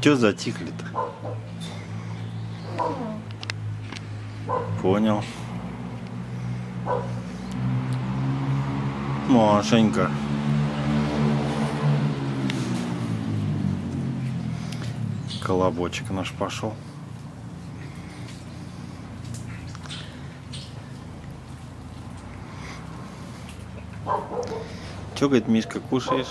Че затихли-то? Понял. Машенька. Колобочек наш пошел. Че, говорит, Мишка, кушаешь?